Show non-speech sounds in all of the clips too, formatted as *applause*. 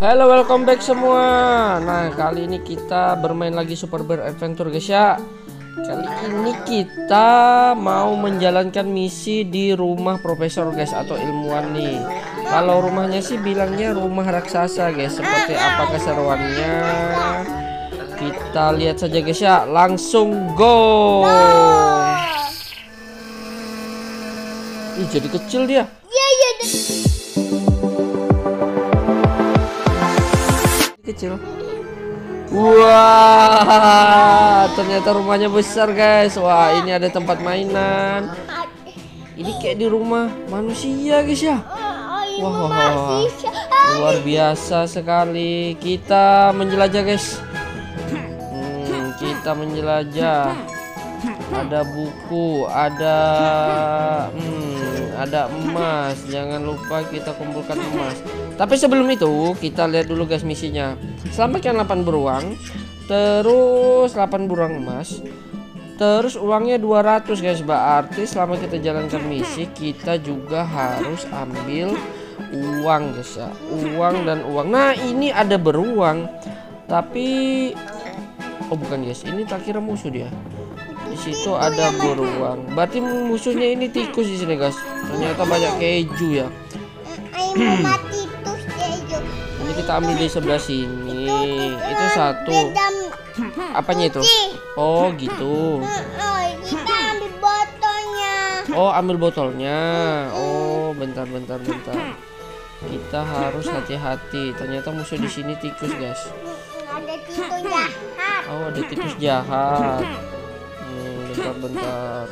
Halo, welcome back semua. Nah, kali ini kita bermain lagi Super Bear Adventure, guys ya. Kali ini kita mau menjalankan misi di rumah profesor, guys, atau ilmuwan nih. Kalau rumahnya sih bilangnya rumah raksasa, guys. Seperti apa keseruannya? Kita lihat saja, guys ya. Langsung go. Ih, jadi kecil dia. Iya iya. Kecil. Wah, ternyata rumahnya besar guys. Wah, ini ada tempat mainan. Ini kayak di rumah manusia guys ya. Wah, wah, wah. luar biasa sekali. Kita menjelajah guys. Hmm, kita menjelajah. Ada buku, ada hmm, ada emas. Jangan lupa kita kumpulkan emas. Tapi sebelum itu kita lihat dulu guys misinya. Selamatkan 8 beruang, terus 8 beruang emas. Terus uangnya 200 guys. Berarti selama kita jalankan misi kita juga harus ambil uang guys ya. Uang dan uang. Nah, ini ada beruang. Tapi oh bukan guys, ini tak kira musuh dia. Di situ ada beruang. Berarti musuhnya ini tikus di sini guys. Ternyata banyak keju ya. Ayo mati. Ini kita ambil di sebelah sini. Itu satu. Apanya itu? Oh, gitu. Oh, kita ambil botolnya. Oh, ambil botolnya. Oh, bentar bentar bentar. Kita harus hati-hati. Ternyata musuh di sini tikus, guys. Ada tikus jahat. Oh, ada tikus jahat. Hmm, bentar bentar.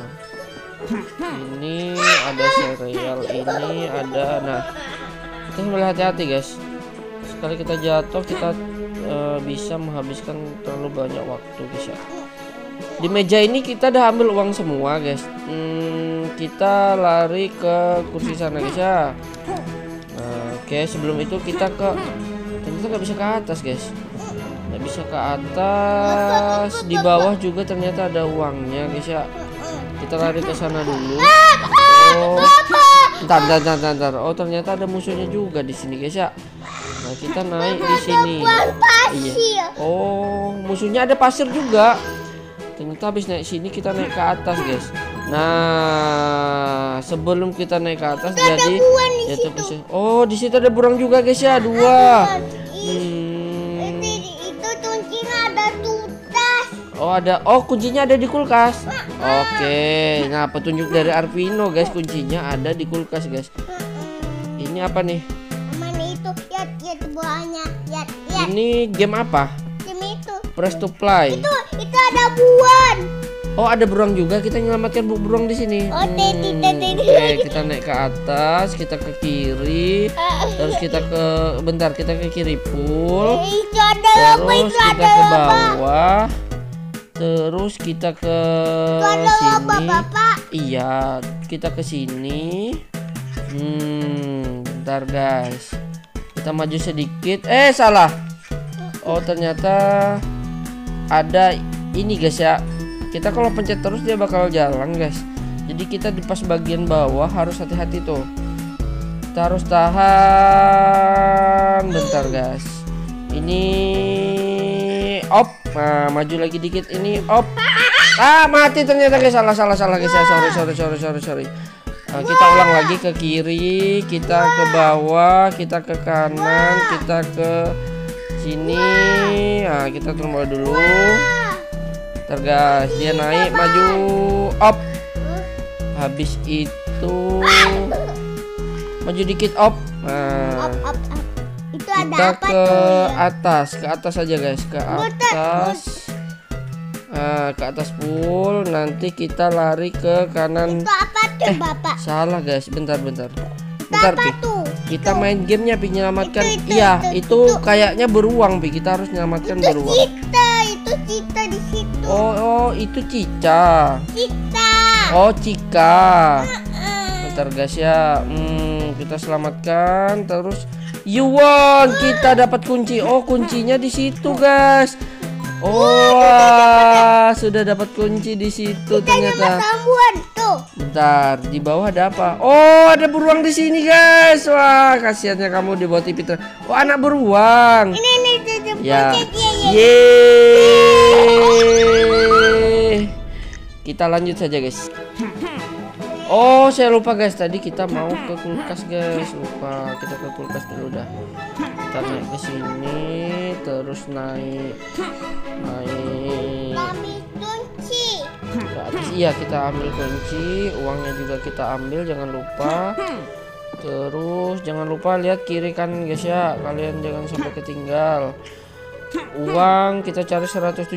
Ini ada serial, ini ada. Nah, kita boleh hati-hati, guys. Sekali kita jatuh, kita eh, bisa menghabiskan terlalu banyak waktu, guys ya. Di meja ini kita udah ambil uang semua, guys. Hmm, kita lari ke kursi sana, guys ya. Oke, sebelum itu kita ke ternyata nggak bisa ke atas, guys. Nggak bisa ke atas. Di bawah juga ternyata ada uangnya, guys ya. Kita lari ke sana dulu. Oh, ntar, ntar, ntar. Oh, ternyata ada musuhnya juga di sini, guys ya. Nah, kita naik di sini. Iya. Oh, musuhnya ada pasir juga. Ternyata habis naik sini kita naik ke atas, guys. Nah, sebelum kita naik ke atas jadi buan di jatuh ke sini. Oh, di situ ada burung juga, guys ya, dua. Hmm. Itu, kuncinya ada tutas. Oh, ada. Oh, kuncinya ada di kulkas. Oke. Nah, petunjuk dari Arvino, guys, kuncinya ada di kulkas, guys. Ini apa nih? Mana itu? Lihat, lihat buahnya. Lihat, lihat. Ini game apa? Ini itu. Press to play. Itu, itu ada buan. Oh, ada burung juga. Kita nyelamatkan bu- burung di sini. Oh, tadi, tadi. Oke, kita naik ke atas, kita ke kiri, *laughs* terus kita ke bentar, kita ke kiri pool. Itu ada apa? Terus Itu kita ada ke bawah. Terus kita ke Itu ada apa, sini. Bapak? Iya, kita ke sini. Hmm, bentar guys. Kita maju sedikit. Eh, salah. Oh, ternyata ada ini guys ya. Kita kalau pencet terus dia bakal jalan, guys. Jadi kita di pas bagian bawah harus hati-hati tuh. Kita harus tahan. Bentar, guys. Ini op. Nah, maju lagi dikit ini op. Ah, mati ternyata guys. Salah salah salah guys. ya. Sorry sorry sorry sorry sorry. Nah, kita ulang lagi ke kiri, kita ke bawah, kita ke kanan, kita ke sini. Nah, kita turun dulu. Ntar guys, dia naik maju. Op. Habis itu *coughs* maju dikit op. Nah, kita ke atas, ke atas aja guys, ke atas. Nah, ke atas pool. Nanti kita lari ke kanan. Itu apa tuh, Bapak? Salah guys, bentar bentar. Itu Bentar Pi. tuh? Kita main gamenya Pi menyelamatkan. Itu, itu, Iya, itu, itu kayaknya beruang Pi. Kita harus menyelamatkan Itu beruang. cita, itu cita di situ. Oh, oh, itu Cica. Cita. Oh, Cika. Bentar guys ya. Hmm, kita selamatkan terus you won. Kita dapat kunci. Oh, kuncinya di situ, guys. Oh, wah, sudah dapat kunci di situ ternyata. Tambuhan tuh. Bentar, di bawah ada apa? Oh, ada beruang di sini, guys. Wah, kasihannya kamu di bawah TV. ter- Oh, anak beruang. Ini nih tutup Ya. ya. Yeay. Kita lanjut saja, guys. Oh, saya lupa guys. Tadi kita mau ke kulkas, guys. Lupa. Kita ke kulkas dulu dah. Kita naik ke sini, terus naik naik kunci. ke atas. Iya, kita ambil kunci, uangnya juga kita ambil, jangan lupa. Terus jangan lupa lihat kiri kan guys ya, kalian jangan sampai ketinggal. Uang kita cari 175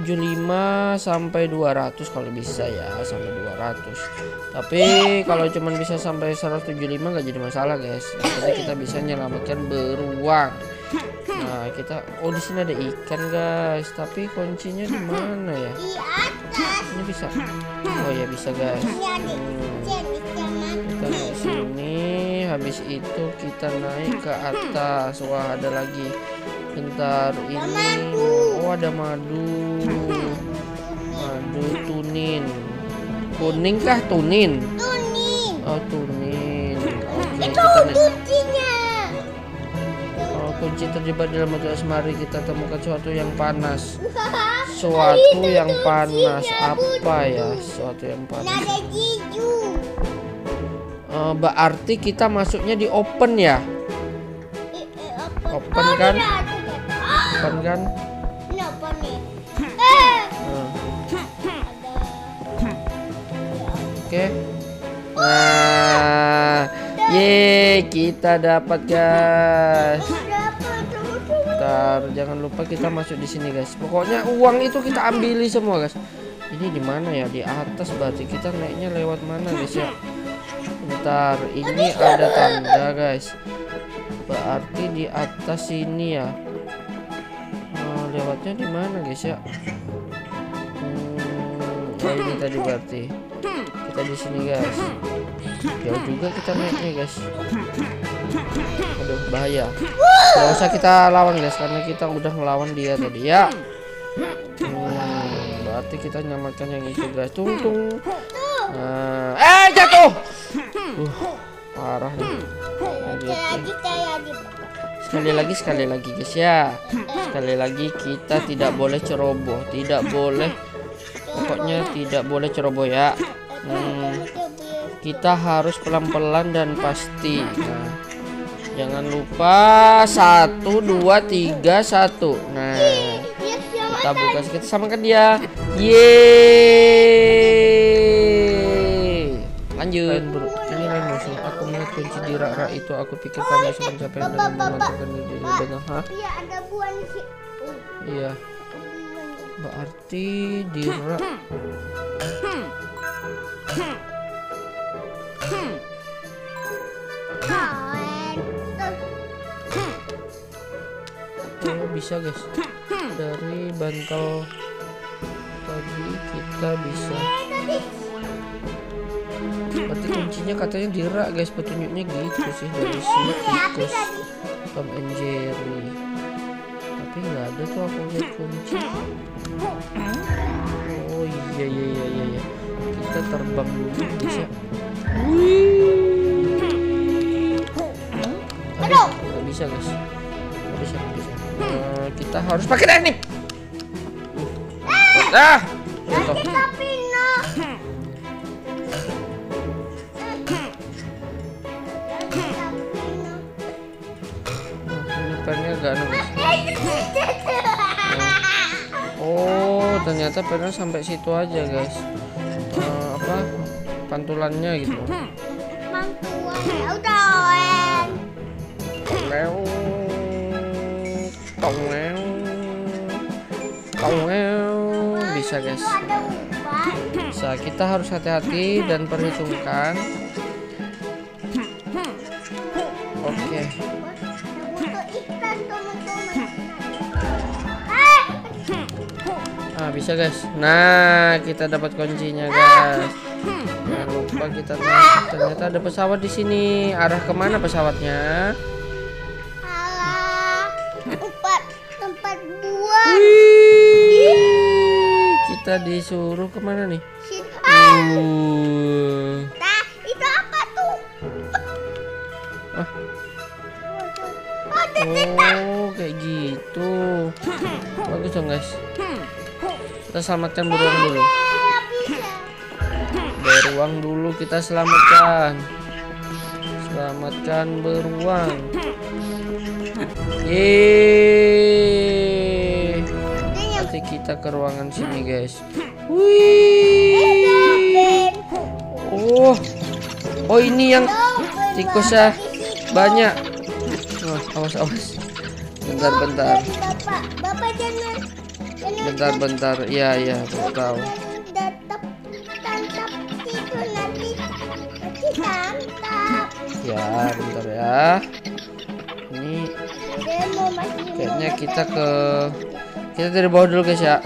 sampai 200 kalau bisa ya, sampai 200. Tapi kalau cuman bisa sampai 175 nggak jadi masalah guys. Jadi kita bisa menyelamatkan beruang. Nah, kita oh di sini ada ikan guys, tapi kuncinya di mana ya? Ini bisa. Oh ya bisa guys. Hmm. Kita naik sini, habis itu kita naik ke atas. Wah ada lagi. Bentar ini. Oh ada madu. Madu tunin. Kuning kah tunin? Tuning. Oh tunin. Oke Itu kuncinya. Oh, kunci terjebak dalam batu asmari kita temukan sesuatu yang panas. Wah, Sesuatu yang panas apa ya? Sesuatu yang panas. jiju. Eh, berarti kita masuknya di open ya? Eh, eh? Open kan? Open kan? Ini apa nih? Eh, Hmm. Oke. Nah, ye kita dapat guys. Bentar, jangan lupa kita masuk di sini guys. Pokoknya uang itu kita ambili semua guys. Ini di mana ya? Di atas berarti kita naiknya lewat mana guys ya? Bentar, ini ada tanda guys. Berarti di atas sini ya. Lewatnya di mana guys ya? Hmm, oh ini tadi berarti. Kita di sini guys. Jauh juga kita naiknya guys. Aduh bahaya. Gak usah kita lawan guys karena kita udah ngelawan dia tadi ya. Hmm, berarti kita nyamakan yang itu guys. Tung tung. Nah, eh jatuh. Uh, parah nih. Lagi di Sekali lagi sekali lagi guys ya. Sekali lagi kita tidak boleh ceroboh, tidak boleh pokoknya tidak boleh ceroboh ya. Hmm, kita harus pelan-pelan dan pasti. Nah, jangan lupa satu dua tiga satu. Nah, kita buka kita samakan dia. Yeay. Lanjut. Melihat kunci di rak-rak itu. Aku pikir kamu sudah mencapai dengan mematahkan diri dengan hah? Iya. Iya. Berarti di rak. Oh, bisa guys. Dari bantal tadi kita bisa. Kuncinya katanya di rak guys. Petunjuknya gitu sih dari si tikus Tom and Jerry. Tapi nggak ada tuh aku lihat kunci. Oh iya iya iya iya. iya. Kita terbang dulu guys ya. Nggak bisa guys. Nggak bisa nggak bisa. Eh, kita harus pakai teknik. Ah, ternyata pennya sampai situ aja guys. Eh, apa? Pantulannya gitu. Leo. Bisa guys. Bisa. Kita harus hati-hati dan perhitungkan. Oke. Butuh Ah, bisa guys. Nah, kita dapat kuncinya guys. Jangan lupa kita naik. Ternyata ada pesawat di sini. Arah ke mana pesawatnya? Tempat tempat buah. Wih. kita disuruh ke mana nih? Ah, Uh. nah, itu apa tuh? Ah. Oh, Oh, kayak gitu. Bagus dong, guys. Kita selamatkan beruang dulu. Beruang dulu kita selamatkan. Selamatkan beruang. Yeay. Nanti kita ke ruangan sini, guys. Wih. Oh. Oh, ini yang tikusnya banyak. Oh, awas, awas. Bentar, bentar. Bapak jangan jangan Bentar, bentar. Iya, iya, aku tahu. Ya, bentar ya. Ini kayaknya kita ke kita dari bawah dulu guys ya.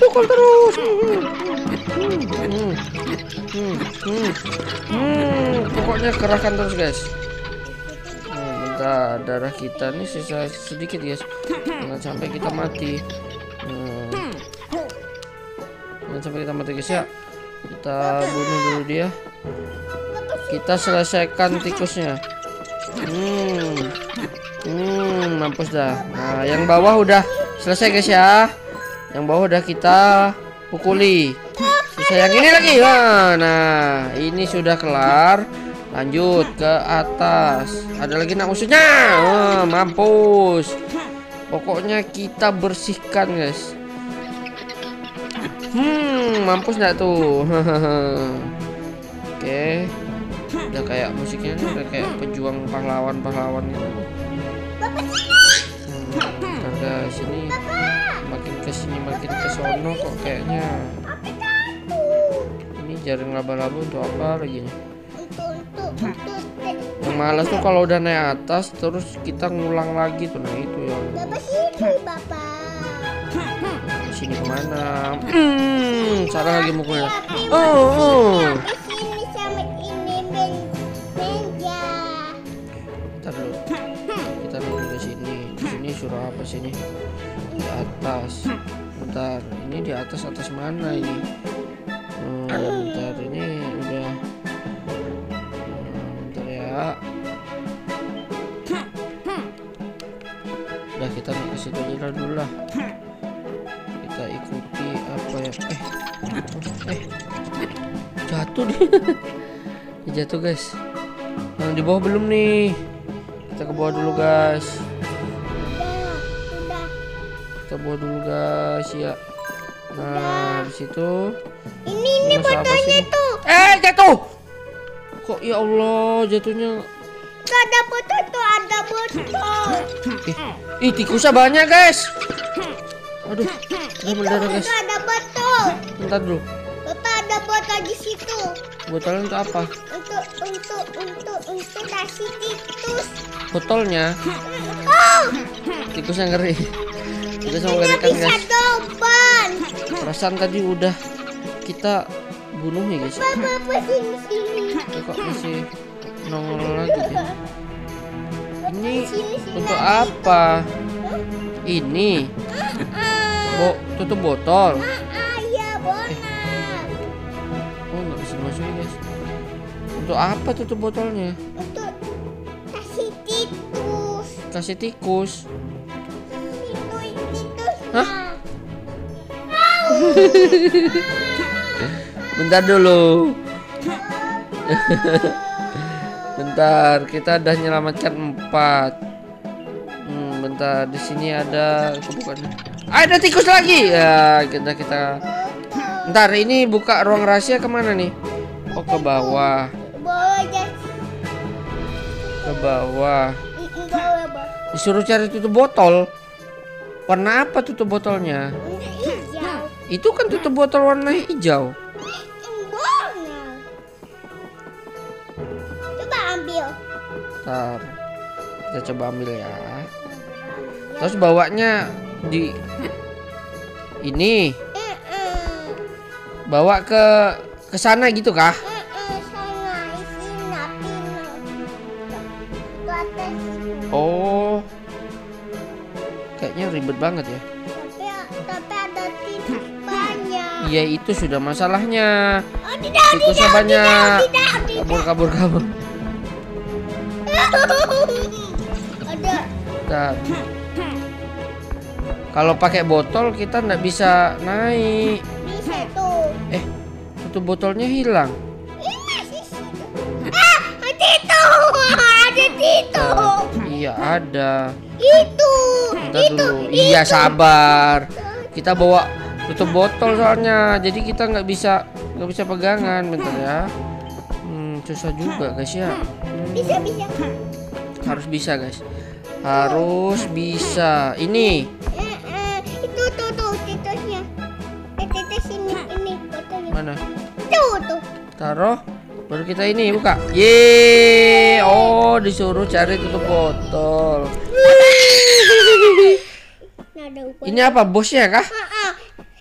Pukul terus. Hmm, hmm, hmm, hmm, hmm. Pokoknya kerahkan terus guys. Bentar, darah kita nih sisa sedikit guys. Jangan sampai kita mati. Hmm. Jangan sampai kita mati guys ya. Kita bunuh dulu dia. Kita selesaikan tikusnya. Hmm. Hmm, mampus dah. Nah, yang bawah udah selesai guys ya. Yang bawah udah kita pukuli. Sisa yang ini lagi. Wah, nah, ini sudah kelar. Lanjut ke atas. Ada lagi nak musuhnya. Wah, mampus. Pokoknya kita bersihkan, guys. Hmm, mampus nggak tuh? *laughs* Oke. Udah kayak musiknya nih, udah kayak pejuang pahlawan-pahlawan gitu. Hmm, sini makin ke sini makin ke sono kok kayaknya ini jaring laba-laba untuk apa lagi nih? Malas tuh kalau udah naik atas terus kita ngulang lagi tuh nah itu yang Bapak sini bapak. sini ke mana? Hmm, salah lagi mukulnya. Oh, oh. Bentar dulu. Kita dulu ke sini. Di sini suruh apa sini? Di atas. Bentar, ini di atas atas mana ini? Hmm, bentar ini ya. Udah kita naik ke situ aja dulu lah. Kita ikuti apa ya? Eh, eh, jatuh dia. *laughs* Dia jatuh guys. Yang di bawah belum nih. Kita ke bawah dulu guys. Kita bawa dulu guys ya. Nah, di situ. Ini ini sih? tuh. Eh, jatuh. Kok ya Allah, jatuhnya. Gak ada botol tuh ada botol. Ih, ih tikusnya banyak, guys. Aduh, udah mendadak, guys. Itu ada botol. Bentar dulu. Bapak ada botol di situ. Botolnya untuk apa? Untuk untuk untuk untuk kasih tikus. Botolnya Oh, tikusnya ngeri. Tikusnya mengerikan, guys. doban. Perasaan tadi udah kita bunuh ya, guys. Bapak bapak sini sini. Kok masih nongol lagi dia. Ini untuk apa? Ini Ah, Bo, tutup botol. ah, iya benar. Oh, nggak bisa masukin guys. Untuk apa tutup botolnya? Untuk kasih tikus. Kasih tikus. Hah? *laughs* Bentar dulu. *laughs* bentar, kita udah menyelamatkan empat. Hmm, bentar, di sini ada kebukaan. Ah, ada tikus lagi. Ya, kita kita. Bentar, ini buka ruang rahasia ke mana nih? Oh, ke bawah, ke bawah. Bawa bawa. Disuruh cari tutup botol. Warna apa tutup botolnya? Itu kan tutup botol warna hijau. Ntar kita coba ambil ya. Terus bawanya di ini bawa ke ke sana gitu kah? Oh. kayaknya ribet banget ya. Iya itu sudah masalahnya. Oh tidak, Tikusnya tidak, banyak. tidak, tidak, Kabur kabur kabur. Ada. Kalau pakai botol kita nggak bisa naik. Bisa tuh. Eh, itu botolnya hilang. Situ. Ah, ada itu. Ada itu. Bentar. Iya ada. Itu. Bentar itu. dulu. Iya sabar. Kita bawa tutup botol soalnya. Jadi kita nggak bisa nggak bisa pegangan. Bentar ya. Hmm, susah juga guys ya. Hmm, Bisa, bisa. harus bisa guys. Harus bisa. Ini. Eh, eh, itu tuh tuh titusnya. Eh, titus ini ini. Mana? Tuh tuh. Taruh. Baru kita ini buka. Yeay. Oh, disuruh cari tutup botol. Ini apa? Bosnya kah? Ah, ah.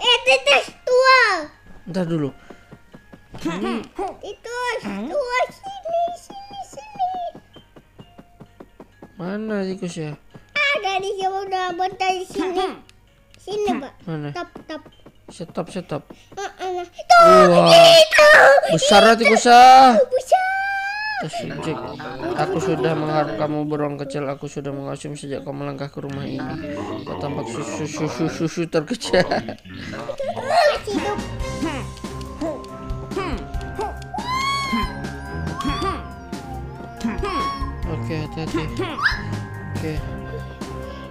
Eh, titus tua. Ntar dulu. Titus tua sini Mana tikusnya? Ada di sebelah botol di sini. Sini, Pak. Mana? Tap tap. Stop, stop. Ah, ah, nah. Tuh, Wah. itu. Besar lah tikusnya. Besar. Terus Jack, aku sudah mengharap kamu beruang kecil. Aku sudah mengasuhmu sejak kau melangkah ke rumah ini. Kau tampak susu susu susu terkecil. Masih hidup. Hati-hati. Oke.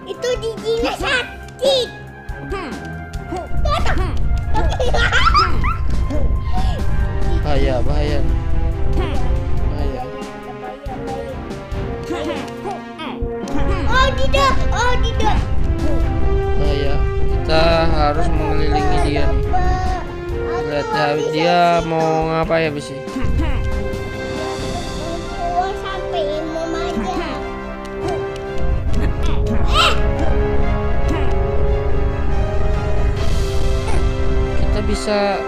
Itu giginya sakit. Bahaya, bahaya. Bahaya. Oh tidak, oh tidak. Bahaya. Kita harus mengelilingi dia nih. Lihat dia mau ngapain ya sih? Bisa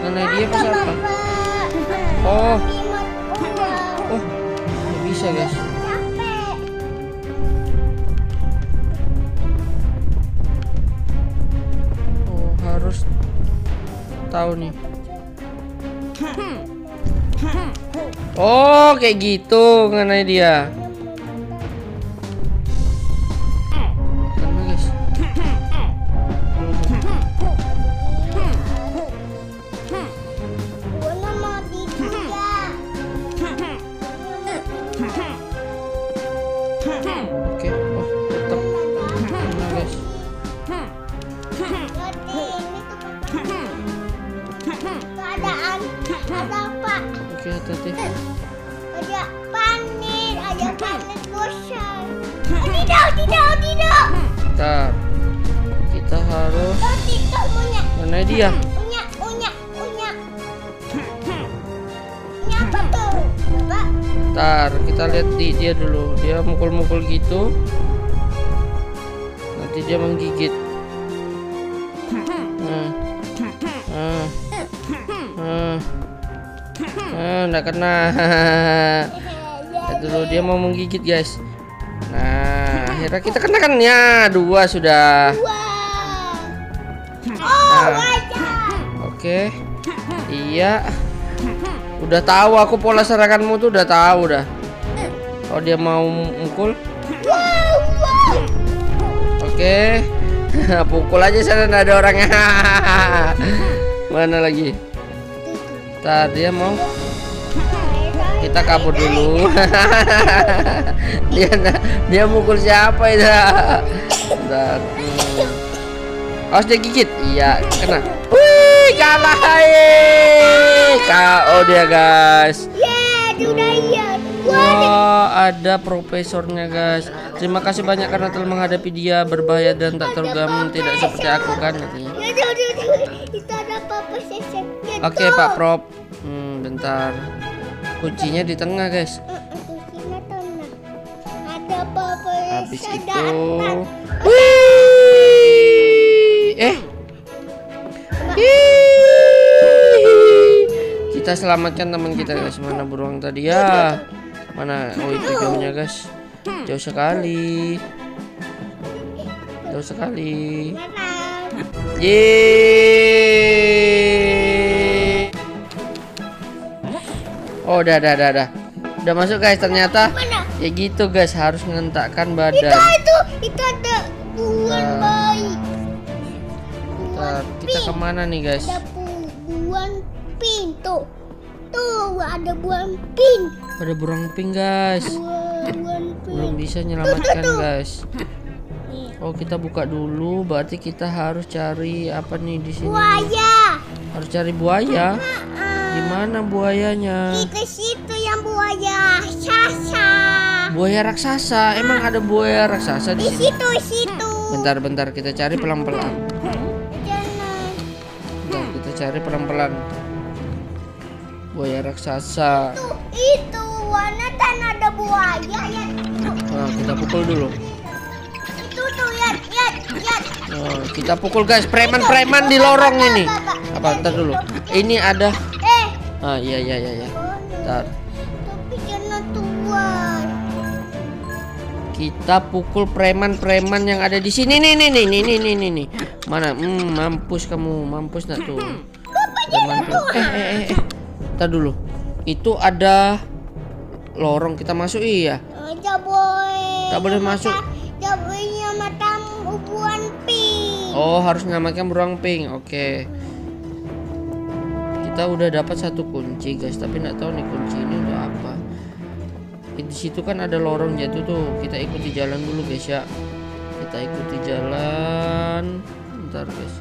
mengenai dia pas apa? Oh, oh, nggak bisa guys. Oh, harus tahu nih. Oh, kayak gitu mengenai dia. Ah, nggak kena. *laughs* Lihat dulu dia mau menggigit, guys. Nah, akhirnya kita kena kan ya. Dua sudah. Oh, Nah. wajah. Oke. Iya. Udah tahu aku pola seranganmu tuh udah tahu dah. Oh dia mau mukul. Oke. *laughs* Pukul aja sana ada orangnya. *laughs* Mana lagi? Tadi dia mau kita kabur dulu. *laughs* dia dia mukul siapa itu? Bentar. Hmm. Awas dia gigit. Iya, kena. Wih, kalah. Yeay. KO dia, guys. Ya, sudah iya. Wah, ada profesornya, guys. Terima kasih banyak karena telah menghadapi dia berbahaya dan tak terganggu tidak seperti aku kan katanya. ya. Ya, Oke. Pak Prof. Hmm, bentar. Kuncinya di tengah, guys. Habis itu. Wih! Eh. Kita selamatkan teman kita, guys. Mana beruang tadi ya? Mana? Oh, itu jauhnya, guys. Jauh sekali. sekali. Sekarang. Yeay. Oh, udah, udah, udah, udah. Udah masuk guys, ternyata ya gitu guys, harus ngentakkan Itu badan. itu itu ada buan Nah. bayi. Bentar, kita ke mana nih guys? Ada bu- buan pin tuh. Tuh ada buan pin. Ada burung pink guys. Buan buan Belum bisa nyelamatkan guys. Nih. Oh, kita buka dulu, berarti kita harus cari apa nih di sini? Buaya. Harus cari buaya. Di mana buayanya? Itu situ yang buaya sasa. Buaya raksasa. Emang ada buaya raksasa di Di sini? situ situ. Bentar-bentar kita cari pelan-pelan. Kita cari pelan-pelan buaya raksasa. Itu, itu warna dan ada buaya ya. Nah, kita pukul dulu. Itu tuh ya ya ya nah, kita pukul guys. Preman-preman di lorong apa, ini. Apa, apa, apa ntar dulu. Ini ada eh. Ah iya iya iya iya. Oh, ntar. Tapi jangan tua. kita pukul preman-preman yang ada di sini. Nih nih nih nih nih nih nih, mana? Hmm, mampus kamu. Mampus nak tuh? Preman eh eh eh, eh. Ntar dulu. Itu ada lorong kita masuk iya. Aja boy. Tak boleh masuk. Pink. Oh, harus menyelamatkan beruang pink. Oke. Kita udah dapat satu kunci, guys, tapi nggak tahu nih kunci ini udah apa. Di situ kan ada lorong jatuh tuh. Kita ikuti jalan dulu, guys ya. Kita ikuti jalan. Bentar, guys.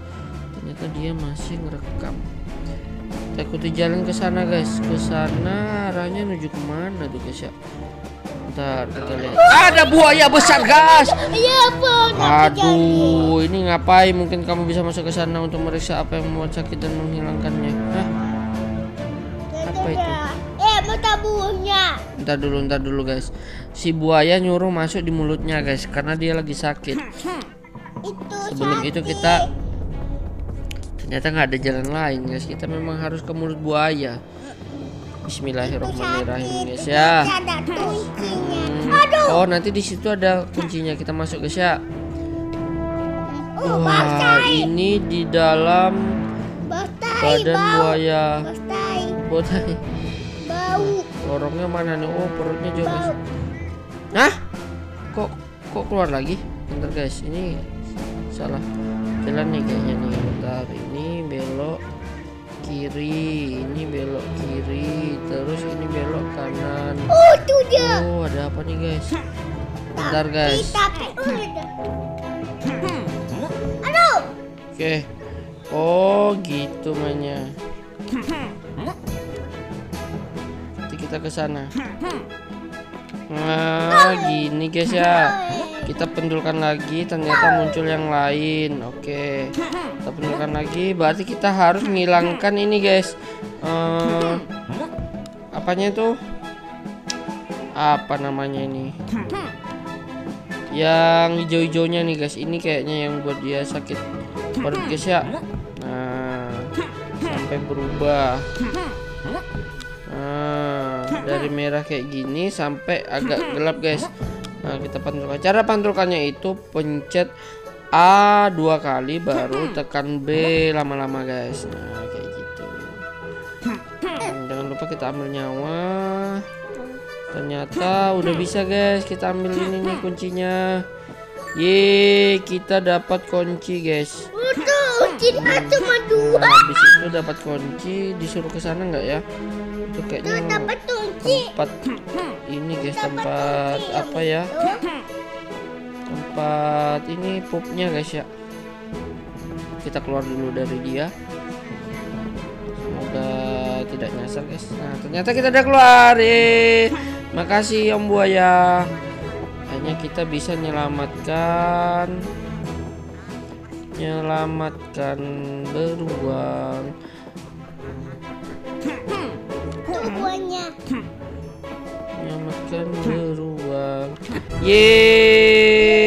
Ternyata dia masih ngerekam. Kita ikuti jalan ke sana, guys. Ke sana arahnya menuju ke mana tuh, guys ya? Bentar, kita lihat. Ada buaya besar, guys. Iya. Aduh, ini ngapain? Mungkin kamu bisa masuk ke sana untuk meriksa apa yang membuat sakit dan menghilangkannya. Hah? Apa itu? Eh mata. Ntar dulu, ntar dulu guys. Si buaya nyuruh masuk di mulutnya guys, karena dia lagi sakit. Itu Sebelum sakit. itu kita ternyata nggak ada jalan lain guys. Kita memang harus ke mulut buaya. Bismillahirrahmanirrahim guys ya. Hmm. Oh nanti di situ ada kuncinya. Kita masuk guys ya. Wah ini di dalam badan buaya. Botai. Lorongnya mana nih? Oh, perutnya. Bau. Hah? Kok kok keluar lagi? Bentar, guys. Ini salah jalan nih kayaknya nih. Bentar, kiri, ini belok kiri, terus ini belok kanan. Oh itu dia. Oh, ada apa nih, guys? Bentar, guys. Tapi oh. Aduh. Oke. Oh, gitu mainnya. Nanti kita ke sana. Nah, gini guys ya. Kita pendulkan lagi, ternyata muncul yang lain. Oke. Kita pendulkan lagi, berarti kita harus menghilangkan ini guys. Eh, apanya itu? Apa namanya ini? Yang hijau-hijaunya nih guys. Ini kayaknya yang buat dia sakit perut guys ya. Nah, sampai berubah. Nah, dari merah kayak gini sampai agak gelap guys. Nah, kita pantulkan. Cara pantulkannya itu pencet A dua kali baru tekan B lama-lama guys. Nah, kayak gitu. Hmm, Jangan lupa kita ambil nyawa. Ternyata udah bisa guys. Kita ambil ini nih kuncinya. Ye, kita dapat kunci guys. Tidak cuma dua. Nah, habis itu dapat kunci disuruh ke sana nggak ya? Itu kayaknya Dapat kunci. tempat ini guys tempat apa ya? Tempat ini pupnya guys ya. Kita keluar dulu dari dia. Semoga tidak nyasar guys. Nah ternyata kita udah keluar. Eh, makasih Om Buaya. Hanya kita bisa menyelamatkan menyelamatkan beruang. Buahnya. Menyelamatkan beruang Yeay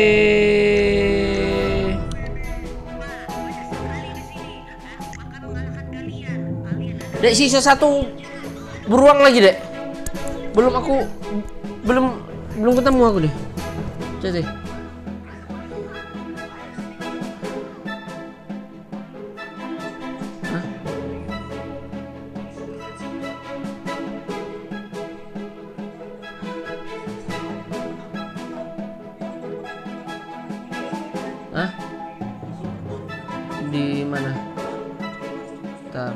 Dek sisa satu beruang lagi dek. Belum aku belum belum ketemu aku deh. Cek Bentar.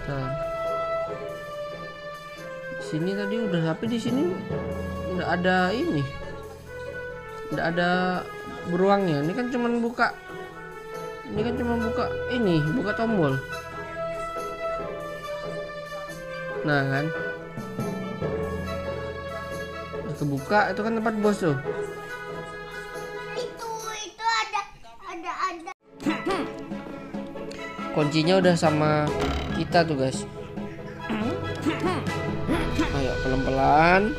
Bentar. Sini tadi udah tapi di sini nggak ada ini. Nggak ada beruangnya. Ini kan cuman buka ini kan cuma buka ini, buka tombol. Nah kan kebuka itu kan tempat bos tuh Kuncinya udah sama kita tuh guys. Ayo pelan-pelan.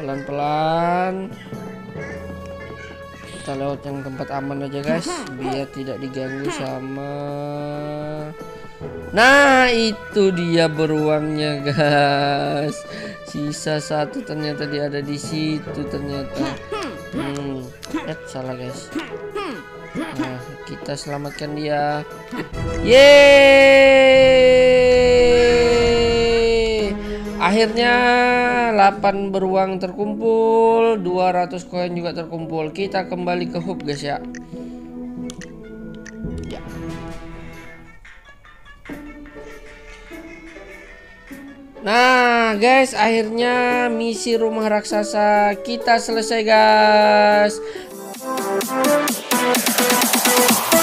Pelan-pelan. Kita lewat yang tempat aman aja guys Biar tidak diganggu sama Nah itu dia beruangnya guys. Sisa satu ternyata dia ada di situ ternyata. Hmm, eh salah guys Nah, kita selamatkan dia. Yeay! Akhirnya 8 beruang terkumpul, 200 koin juga terkumpul. Kita kembali ke hub guys ya. Nah, guys, akhirnya misi rumah raksasa kita selesai, guys. Thank you.